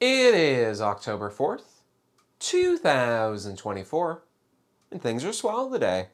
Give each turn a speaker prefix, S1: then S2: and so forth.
S1: It is October 4th, 2024, and things are swell today.